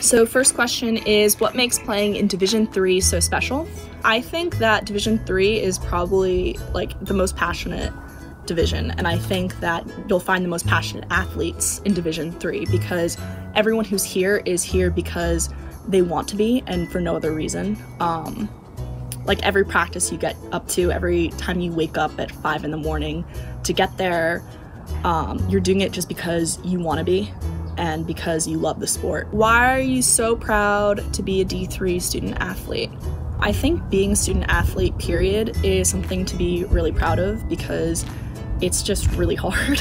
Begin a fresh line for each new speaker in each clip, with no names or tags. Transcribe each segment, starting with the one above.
So first question is what makes playing in Division 3 so special? I think that Division 3 is probably like the most passionate division and I think that you'll find the most passionate athletes in Division 3 because everyone who's here is here because they want to be and for no other reason. Um, like every practice you get up to, every time you wake up at 5 in the morning to get there, um, you're doing it just because you want to be and because you love the sport. Why are you so proud to be a D3 student athlete? I think being a student athlete, period, is something to be really proud of because it's just really hard.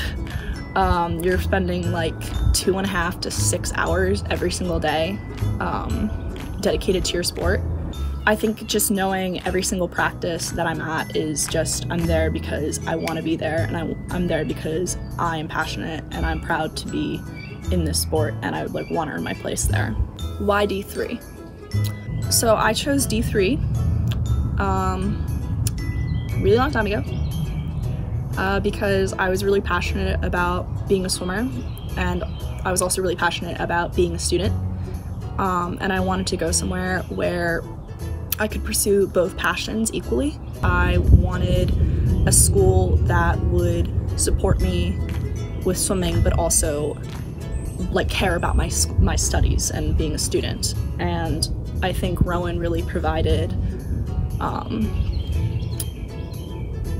Um, you're spending like two and a half to six hours every single day um, dedicated to your sport. I think just knowing every single practice that I'm at is just I'm there because I want to be there and I, I'm there because I am passionate and I'm proud to be in this sport and I would like want to earn my place there. Why D3? So I chose D3 um, really long time ago uh, because I was really passionate about being a swimmer and I was also really passionate about being a student um, and I wanted to go somewhere where I could pursue both passions equally. I wanted a school that would support me with swimming but also like care about my my studies and being a student. And I think Rowan really provided um,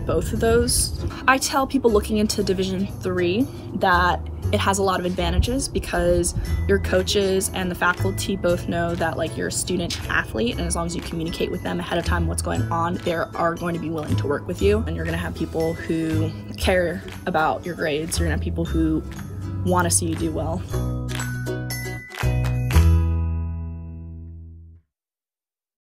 both of those. I tell people looking into Division 3 that it has a lot of advantages because your coaches and the faculty both know that like you're a student athlete and as long as you communicate with them ahead of time what's going on they are going to be willing to work with you and you're going to have people who care about your grades you're going to have people who want to see you do well.